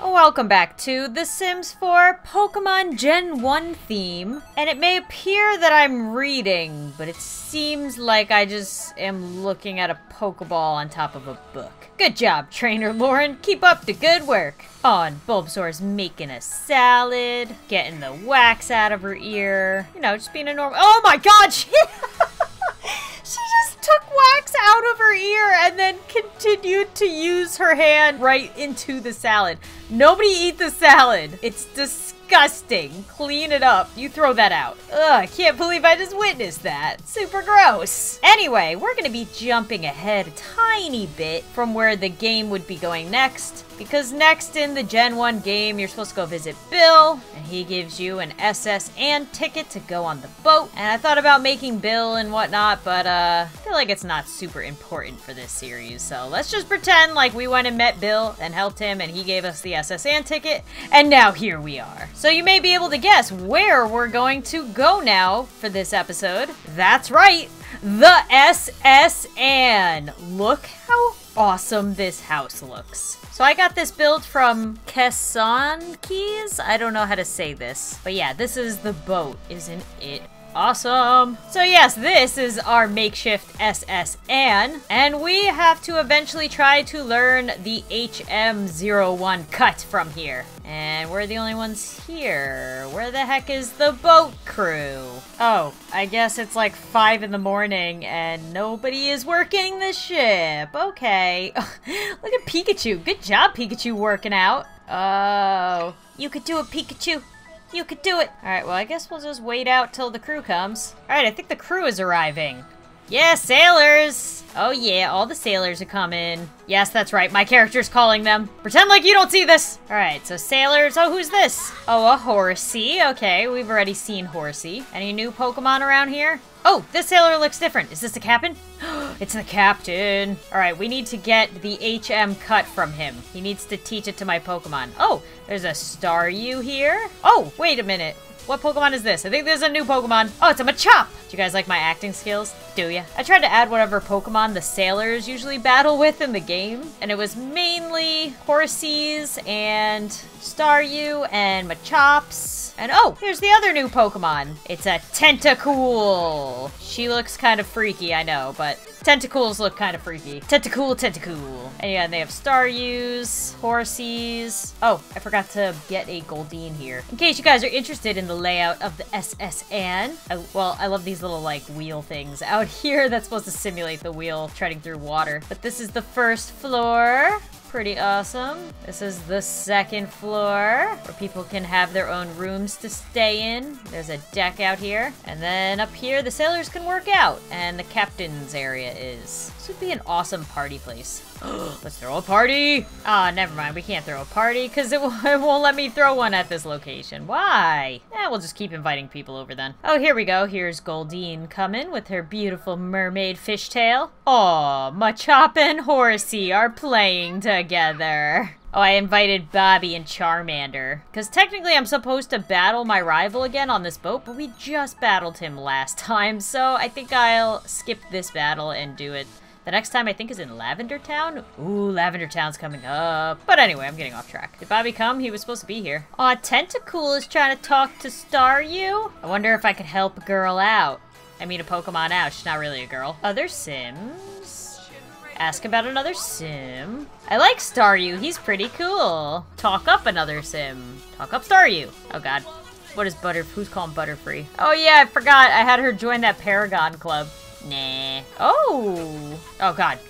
Welcome back to The Sims 4 Pokemon Gen 1 theme. And it may appear that I'm reading, but it seems like I just am looking at a Pokeball on top of a book. Good job, Trainer Lauren. Keep up the good work. Oh, On, Bulbasaur's making a salad, getting the wax out of her ear. You know, just being a normal- Oh my god! She, just took wax out of her ear and then continued to use her hand right into the salad. Nobody eat the salad. It's disgusting. Clean it up. You throw that out. Ugh, I can't believe I just witnessed that. Super gross. Anyway, we're gonna be jumping ahead a tiny bit from where the game would be going next. Because next in the Gen 1 game, you're supposed to go visit Bill, and he gives you an SS Anne ticket to go on the boat. And I thought about making Bill and whatnot, but uh, I feel like it's not super important for this series. So let's just pretend like we went and met Bill and helped him, and he gave us the SS Anne ticket, and now here we are. So you may be able to guess where we're going to go now for this episode. That's right, the SS Anne. Look how awesome this house looks. So I got this build from Kesson Keys. I don't know how to say this. But yeah, this is the boat. Isn't it awesome? So yes, this is our makeshift SS Anne. And we have to eventually try to learn the HM01 cut from here. And we're the only ones here. Where the heck is the boat crew? Oh, I guess it's like 5 in the morning and nobody is working the ship. Okay. Look at Pikachu. Good job, Pikachu, working out. Oh, you could do it, Pikachu. You could do it. All right, well, I guess we'll just wait out till the crew comes. All right, I think the crew is arriving. Yeah, sailors! Oh yeah, all the sailors are coming. Yes, that's right, my character's calling them. Pretend like you don't see this! Alright, so sailors, oh, who's this? Oh, a Horsea, okay, we've already seen Horsea. Any new Pokemon around here? Oh, this sailor looks different. Is this the captain? it's the captain. Alright, we need to get the HM cut from him. He needs to teach it to my Pokemon. Oh, there's a Staryu here. Oh, wait a minute. What Pokemon is this? I think there's a new Pokemon. Oh, it's a Machop! Do you guys like my acting skills? Do ya? I tried to add whatever Pokemon the sailors usually battle with in the game, and it was mainly Horseas and Staryu and Machops. And oh, here's the other new Pokemon. It's a Tentacool. She looks kind of freaky, I know, but Tentacools look kind of freaky. Tentacool, Tentacool. And yeah, they have Staryus, Horseas. Oh, I forgot to get a Goldeen here. In case you guys are interested in the layout of the SS Anne. I, well, I love these little like wheel things out here that's supposed to simulate the wheel treading through water. But this is the first floor. Pretty awesome. This is the second floor where people can have their own rooms to stay in. There's a deck out here. And then up here, the sailors can work out. And the captain's area is. This would be an awesome party place. Let's throw a party. Ah, oh, never mind. We can't throw a party because it, it, won't let me throw one at this location. Why? Yeah, we'll just keep inviting people over then. Oh, here we go. Here's Goldeen coming with her beautiful mermaid fishtail. Aw, Machop and Horsea are playing together. Oh, I invited Bobby and Charmander. Because technically I'm supposed to battle my rival again on this boat, but we just battled him last time, so I think I'll skip this battle and do it the next time I think is in Lavender Town. Ooh, Lavender Town's coming up. But anyway, I'm getting off track. Did Bobby come? He was supposed to be here. Aw, Tentacool is trying to talk to Staryu. I wonder if I could help a girl out. I mean a Pokemon out. She's not really a girl. Other Sims? Ask about another Sim. I like Staryu. He's pretty cool. Talk up another Sim. Talk up Staryu. Oh god. What is Butter? Who's calling Butterfree? Oh yeah, I forgot. I had her join that Paragon Club. Nah. Oh! Oh god.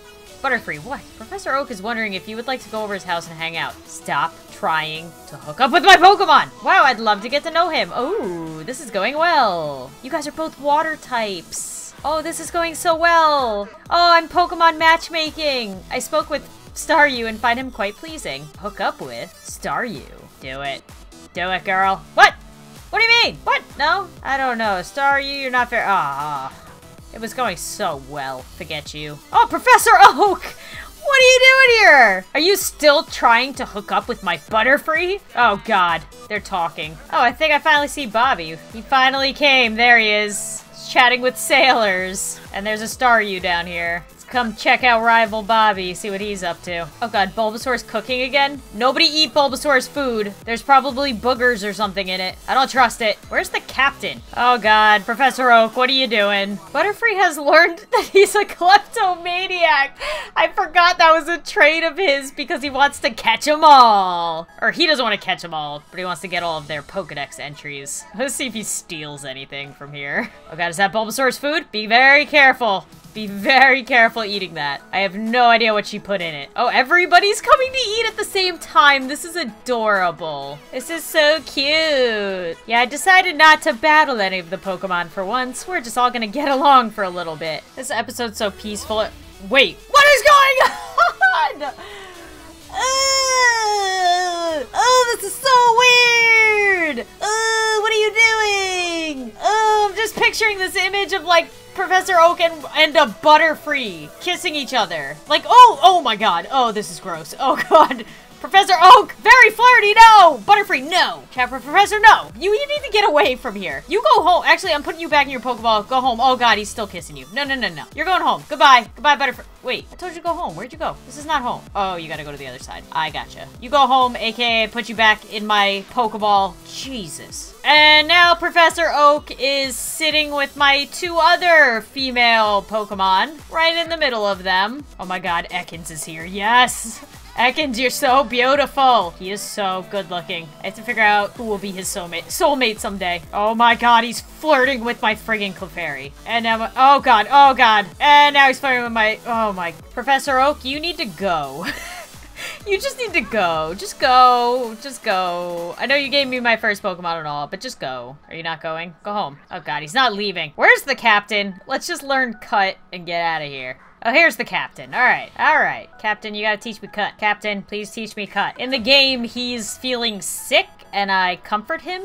Butterfree, what? Professor Oak is wondering if you would like to go over his house and hang out. Stop trying to hook up with my Pokemon! Wow, I'd love to get to know him. Oh, this is going well. You guys are both water types. Oh, this is going so well. Oh, I'm Pokemon matchmaking. I spoke with Staryu and find him quite pleasing. Hook up with Staryu. Do it. Do it, girl. What? What do you mean? What? No? I don't know. Staryu, you're not fair. Ah. Oh. It was going so well. Forget you. Oh, Professor Oak! What are you doing here? Are you still trying to hook up with my Butterfree? Oh god, they're talking. Oh, I think I finally see Bobby. He finally came. There he is. Chatting with sailors. And there's a Staryu down here. Come check out Rival Bobby, see what he's up to. Oh god, Bulbasaur's cooking again? Nobody eat Bulbasaur's food. There's probably boogers or something in it. I don't trust it. Where's the captain? Oh god, Professor Oak, what are you doing? Butterfree has learned that he's a kleptomaniac. I forgot that was a trait of his because he wants to catch them all. Or he doesn't want to catch them all, but he wants to get all of their Pokedex entries. Let's see if he steals anything from here. Oh god, is that Bulbasaur's food? Be very careful. Be very careful eating that. I have no idea what she put in it. Oh, everybody's coming to eat at the same time. This is adorable. This is so cute. Yeah, I decided not to battle any of the Pokemon for once. We're just all gonna get along for a little bit. This episode's so peaceful. Wait, what is going on? Uh, oh, this is so weird. Uh, what are you doing? Oh, I'm just picturing this image of like Professor Oak and, and a Butterfree kissing each other. Like, oh, oh my god. Oh, this is gross. Oh god. Professor Oak, very flirty, no! Butterfree, no! Chapter Professor, no! You, you need to get away from here. You go home. Actually, I'm putting you back in your Pokeball. Go home. Oh god, he's still kissing you. No, no, no, no. You're going home. Goodbye. Goodbye, Butterfree. Wait, I told you to go home. Where'd you go? This is not home. Oh, you gotta go to the other side. I gotcha. You go home, aka put you back in my Pokeball. Jesus. And now Professor Oak is sitting with my two other female Pokemon right in the middle of them. Oh my god, Ekans is here. Yes! Ekans, you're so beautiful. He is so good looking. I have to figure out who will be his soulmate, soulmate someday. Oh my god, he's flirting with my friggin' Clefairy. And now, oh god, oh god. And now he's flirting with my, oh my. Professor Oak, you need to go. You just need to go. Just go. Just go. I know you gave me my first Pokemon and all, but just go. Are you not going? Go home. Oh god, he's not leaving. Where's the captain? Let's just learn cut and get out of here. Oh, here's the captain. All right, all right. Captain, you gotta teach me cut. Captain, please teach me cut. In the game, he's feeling sick, and I comfort him.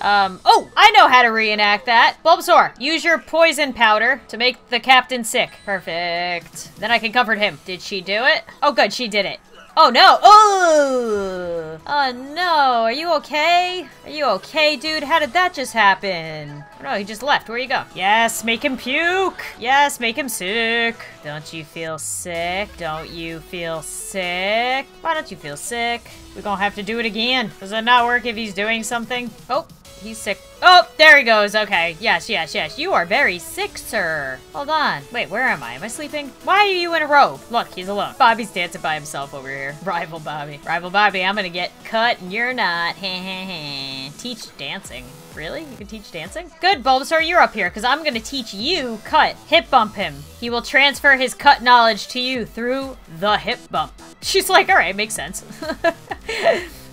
Um, oh, I know how to reenact that. Bulbasaur, use your poison powder to make the captain sick. Perfect. Then I can comfort him. Did she do it? Oh, good, she did it. Oh no! Oh! Oh no! Are you okay? Are you okay, dude? How did that just happen? Oh, no, he just left. Where you go? Yes, make him puke! Yes, make him sick! Don't you feel sick? Don't you feel sick? Why don't you feel sick? We're gonna have to do it again. Does it not work if he's doing something? Oh, He's sick. Oh, there he goes. Okay. Yes, yes, yes. You are very sick, sir. Hold on. Wait, where am I? Am I sleeping? Why are you in a row? Look, he's alone. Bobby's dancing by himself over here. Rival Bobby. Rival Bobby, I'm gonna get cut and you're not. Teach dancing. Really? You can teach dancing? Good, Bulbasaur, you're up here, because I'm going to teach you cut. Hip bump him. He will transfer his cut knowledge to you through the hip bump. She's like, alright, makes sense.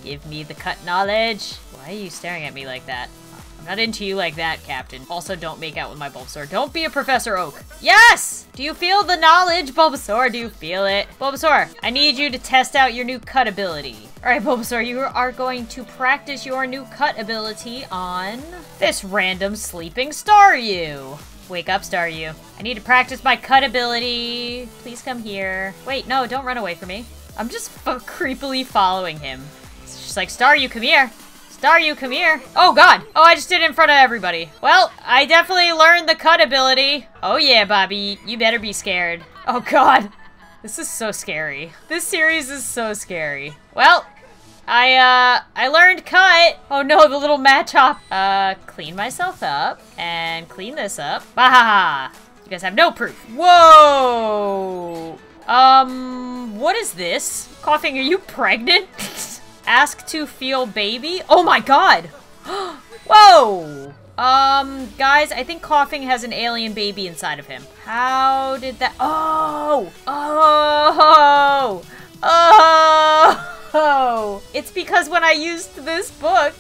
Give me the cut knowledge. Why are you staring at me like that? I'm not into you like that, Captain. Also, don't make out with my Bulbasaur. Don't be a Professor Oak. Yes! Do you feel the knowledge, Bulbasaur? Do you feel it? Bulbasaur, I need you to test out your new cut ability. Alright, Bulbasaur, you are going to practice your new cut ability on this random sleeping Staryu. Wake up, Staryu. I need to practice my cut ability. Please come here. Wait, no, don't run away from me. I'm just creepily following him. It's just like, Staryu, come here. Staryu, come here. Oh, God. Oh, I just did it in front of everybody. Well, I definitely learned the cut ability. Oh, yeah, Bobby. You better be scared. Oh, God. This is so scary. This series is so scary. Well, I, uh, I learned cut. Oh, no, the little Machop. Uh, clean myself up and clean this up. Bahaha. You guys have no proof. Whoa. Um, what is this? Koffing, are you pregnant? Ask to feel baby? Oh my god! Whoa! Um, guys, I think Koffing has an alien baby inside of him. How did that- Oh! Oh! Oh! Oh! It's because when I used this book,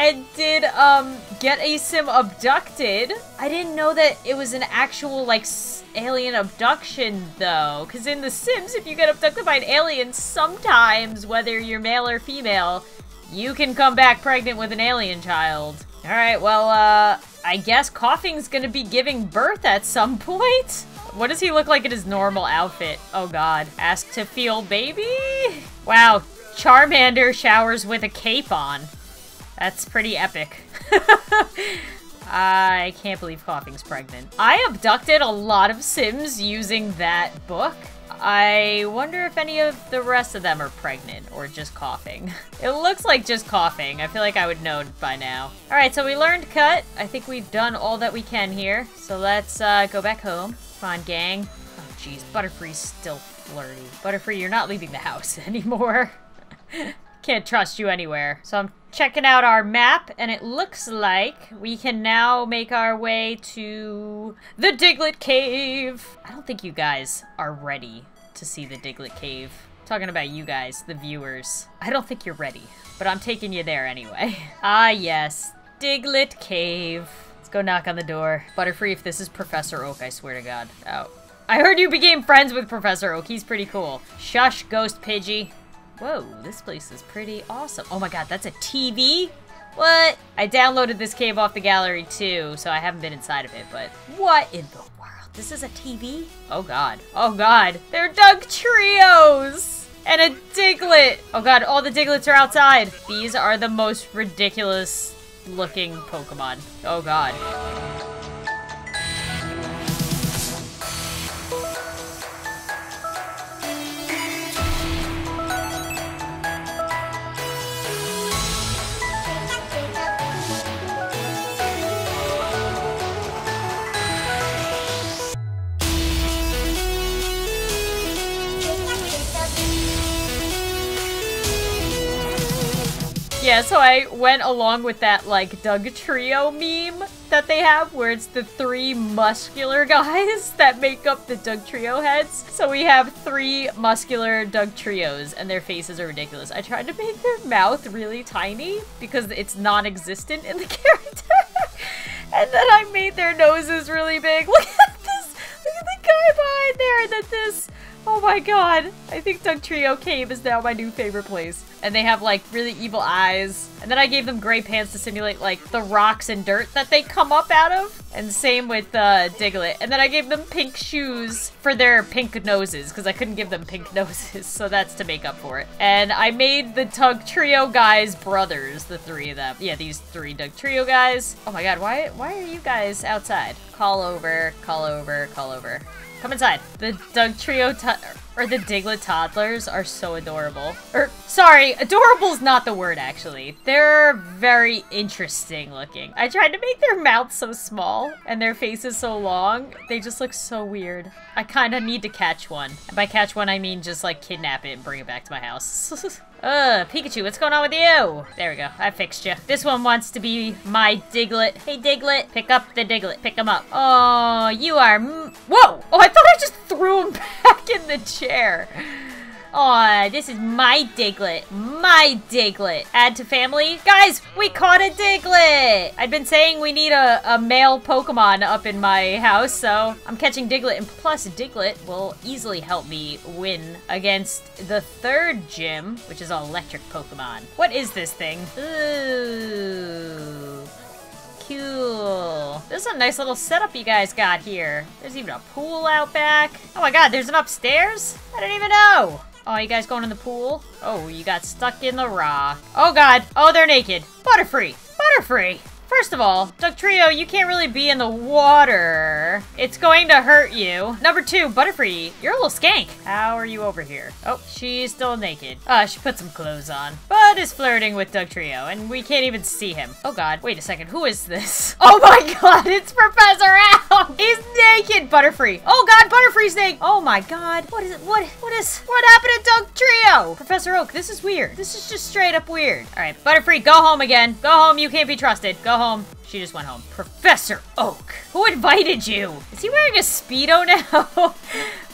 and did um get a sim abducted. I didn't know that it was an actual like alien abduction though, because in The Sims, if you get abducted by an alien, sometimes whether you're male or female, you can come back pregnant with an alien child. All right, well, uh, I guess Koffing's gonna be giving birth at some point. What does he look like in his normal outfit? Oh god. Ask to feel baby? Wow, Charmander showers with a cape on. That's pretty epic. I can't believe Koffing's pregnant. I abducted a lot of Sims using that book. I wonder if any of the rest of them are pregnant or just Koffing. It looks like just Koffing. I feel like I would know by now. All right, so we learned cut. I think we've done all that we can here. So let's uh, go back home. Come on, gang. Oh, jeez. Butterfree's still flirty. Butterfree, you're not leaving the house anymore. Can't trust you anywhere. So I'm checking out our map, and it looks like we can now make our way to the Diglett Cave. I don't think you guys are ready to see the Diglett Cave. Talking about you guys, the viewers. I don't think you're ready, but I'm taking you there anyway. ah, yes. Diglett Cave. Let's go knock on the door. Butterfree, if this is Professor Oak, I swear to God. Oh. I heard you became friends with Professor Oak. He's pretty cool. Shush, Ghost Pidgey. Whoa, this place is pretty awesome. Oh my god, that's a TV? What? I downloaded this cave off the gallery too, so I haven't been inside of it, but what in the world? This is a TV? Oh god. Oh god. They're Dugtrios! And a Diglett! Oh god, all the Digletts are outside. These are the most ridiculous looking Pokemon. Oh god. Yeah, so I went along with that, like, Dugtrio meme that they have, where it's the three muscular guys that make up the Dugtrio heads. So we have three muscular Dugtrios, and their faces are ridiculous. I tried to make their mouth really tiny, because it's non-existent in the character. and then I made their noses really big. Look at this! Look at the guy behind there, and then this... Oh my god. I think Dugtrio Cave is now my new favorite place and they have like really evil eyes. And then I gave them gray pants to simulate like the rocks and dirt that they come up out of. And same with uh, Diglett. And then I gave them pink shoes for their pink noses because I couldn't give them pink noses. So that's to make up for it. And I made the Dugtrio guys brothers, the three of them. Yeah, these three Dugtrio guys. Oh my god, why, why are you guys outside? Call over, call over, call over. Come inside. The Dugtrio or the Diglett toddlers are so adorable. Or, sorry, adorable is not the word, actually. They're very interesting looking. I tried to make their mouths so small and their faces so long. They just look so weird. I kind of need to catch one. And by catch one, I mean just, like, kidnap it and bring it back to my house. Ugh, Pikachu, what's going on with you? There we go, I fixed you. This one wants to be my Diglett. Hey, Diglett, pick up the Diglett. Pick him up. Oh, you are... Whoa! Oh, I thought I just threw him back in the chair. Aw, this is my Diglett. My Diglett. Add to family. Guys, we caught a Diglett! I've been saying we need a, a male Pokemon up in my house, so I'm catching Diglett. And plus, Diglett will easily help me win against the third gym, which is electric Pokemon. What is this thing? Ooh. Cool. This is a nice little setup you guys got here. There's even a pool out back. Oh my god, there's an upstairs? I didn't even know. Oh, you guys going in the pool? Oh, you got stuck in the rock. Oh god. Oh, they're naked. Butterfree. Butterfree. First of all, Dugtrio, you can't really be in the water. It's going to hurt you. Number two, Butterfree, you're a little skank. How are you over here? Oh, she's still naked. Uh, she put some clothes on. Bud is flirting with Dugtrio, and we can't even see him. Oh god, wait a second, who is this? Oh my god, it's Professor Oak! He's naked, Butterfree. Oh god, Butterfree's naked. Oh my god, what is it? What, what is, what happened to Dugtrio? Professor Oak, this is weird. This is just straight up weird. All right, Butterfree, go home again. Go home, you can't be trusted. Go home. She just went home. Professor Oak. Who invited you? Is he wearing a Speedo now?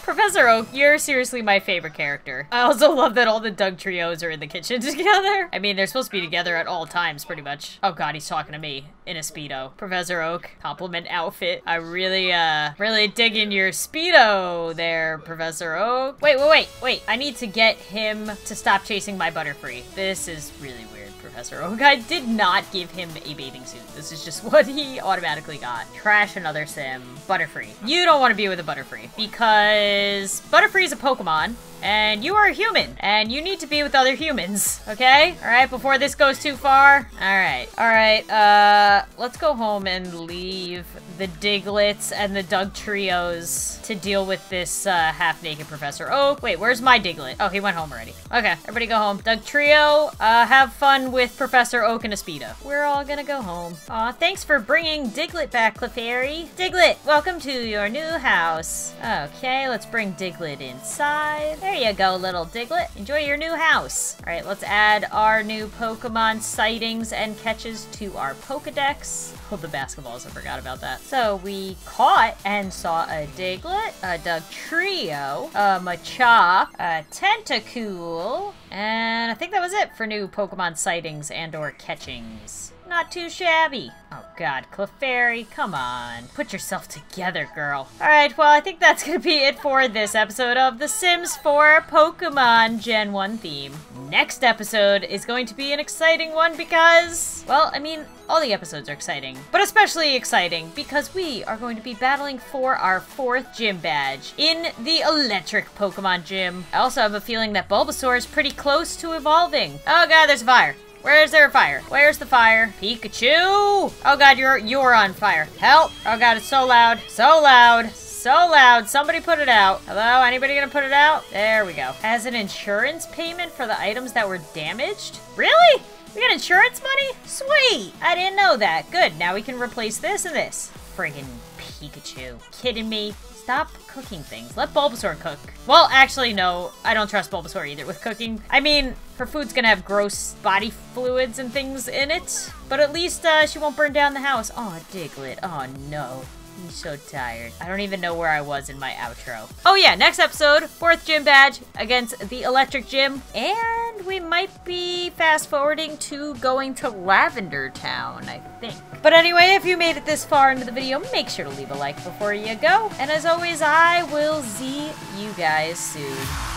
Professor Oak, you're seriously my favorite character. I also love that all the Dugtrios are in the kitchen together. I mean, they're supposed to be together at all times, pretty much. Oh god, he's talking to me in a Speedo. Professor Oak, compliment outfit. I really, uh, really digging your Speedo there, Professor Oak. Wait, wait, wait, wait. I need to get him to stop chasing my Butterfree. This is really weird. Professor. I did not give him a bathing suit. This is just what he automatically got. Trash another sim. Butterfree. You don't want to be with a Butterfree because Butterfree is a Pokemon And you are a human, and you need to be with other humans, okay? All right, before this goes too far. All right, all right, uh, let's go home and leave the Digletts and the Dugtrios to deal with this uh, half-naked Professor Oak. Wait, where's my Diglett? Oh, he went home already. Okay, everybody go home. Dugtrio, uh, have fun with Professor Oak and a Speedo. We're all gonna go home. Aw, thanks for bringing Diglett back, Clefairy. Diglett, welcome to your new house. Okay, let's bring Diglett inside. There you go, little Diglett. Enjoy your new house. All right, let's add our new Pokemon sightings and catches to our Pokedex. The basketballs, I forgot about that. So we caught and saw a Diglett, a Dugtrio, a Machop, a Tentacool, and I think that was it for new Pokemon sightings and or catchings. Not too shabby. Oh god, Clefairy, come on. Put yourself together, girl. Alright, well, I think that's gonna be it for this episode of The Sims 4 Pokemon Gen 1 theme. Next episode is going to be an exciting one because, well, I mean, all the episodes are exciting, but especially exciting because we are going to be battling for our fourth gym badge in the electric Pokemon gym. I also have a feeling that Bulbasaur is pretty close to evolving. Oh god, there's a fire. Where is there a fire? Where's the fire? Pikachu! Oh god, you're you're on fire. Help! Oh god, it's so loud. So loud. So loud. Somebody put it out. Hello? Anybody gonna put it out? There we go. As an insurance payment for the items that were damaged? Really? We got insurance money? Sweet! I didn't know that. Good. Now we can replace this and this. Friggin' Pikachu. Kidding me? Stop cooking things. Let Bulbasaur cook. Well, actually, no. I don't trust Bulbasaur either with cooking. I mean, her food's gonna have gross body fluids and things in it. But at least uh, she won't burn down the house. Oh, Diglett. Oh, no. I'm so tired. I don't even know where I was in my outro. Oh yeah, next episode, fourth gym badge against the electric gym. And we might be fast forwarding to going to Lavender Town, I think. But anyway, if you made it this far into the video, make sure to leave a like before you go. And as always, I will see you guys soon.